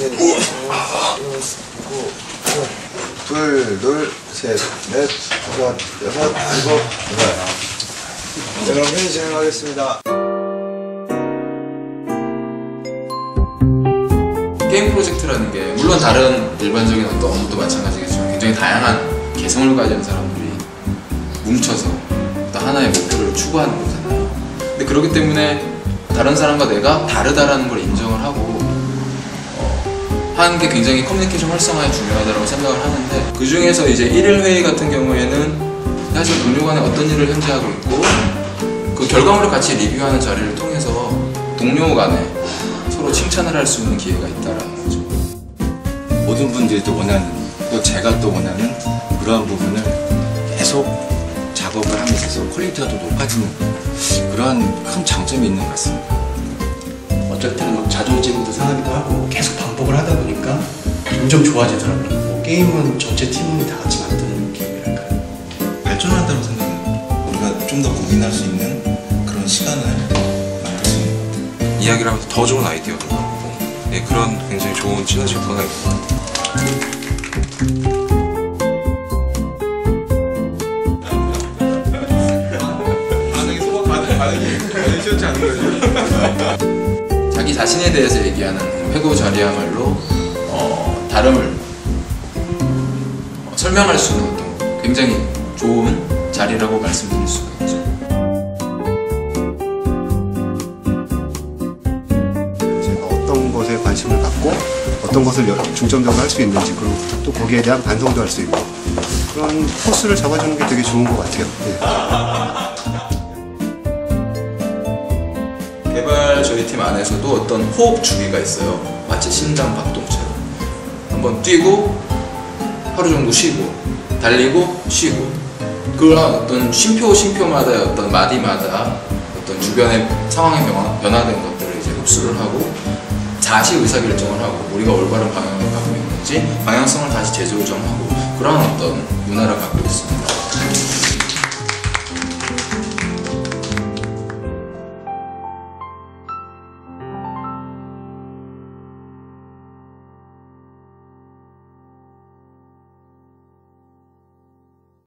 둘, 둘, 셋, 넷, 다섯, 여섯, 일곱, 여덟. 그럼 회의 진행하겠습니다. 게임 프로젝트라는 게 물론 다른 일반적인 어떤 업무도 마찬가지겠지만 굉장히 다양한 개성을 가진 사람들이 뭉쳐서 어떤 하나의 목표를 추구하는 거잖아요. 근데 그렇기 때문에 다른 사람과 내가 다르다라는 걸 인정을 하고 하는 게 굉장히 커뮤니케이션 활성화에 중요하다고 생각을 하는데 그 중에서 이제 일일 회의 같은 경우에는 사실 동료 간에 어떤 일을 현재 하고 있고 그 결과물을 같이 리뷰하는 자리를 통해서 동료 간에 서로 칭찬을 할 수 있는 기회가 있다라는 거죠. 모든 분들이 또 원하는 또 제가 또 원하는 그러한 부분을 계속 작업을 하면서 퀄리티가 더 높아지는 그러한 큰 장점이 있는 것 같습니다. 어쩔 때는 막 자존심도 상하기도 하고 계속 반복을 하다 보니까 점점 좋아지더라고요. 뭐 게임은 전체 팀원이 다 같이 만드는 게임이랄까요. 발전한다고 생각해요. 우리가 좀 더 고민할 수 있는 그런 시간을 만들 수 있는 것 같아요. 이야기를 하면서 더 좋은 아이디어도 나오고 예, 그런 굉장히 좋은 시너지 효과가 있는 것 같아요. 자기 자신에 대해서 얘기하는 회고 자리야말로 어, 다름을 어, 설명할 수 있는 어떤 굉장히 좋은 자리라고 말씀드릴 수가 있죠. 제가 어떤 것에 관심을 갖고 어떤 것을 여- 중점적으로 할 수 있는지 그리고 또 거기에 대한 반성도 할 수 있고 그런 코스를 잡아주는 게 되게 좋은 것 같아요. 네. 개발 저희 팀 안에서도 어떤 호흡 주기가 있어요. 마치 심장 박동처럼. 한번 뛰고 하루 정도 쉬고 달리고 쉬고 그런 어떤 쉼표 쉼표마다의 어떤 마디마다 어떤 주변의 상황이 변화, 변화 된 것들을 이제 흡수를 하고 다시 의사결정을 하고 우리가 올바른 방향을 가고 있는지 방향성을 다시 재조정하고 그런 어떤 문화를 갖고 있습니다.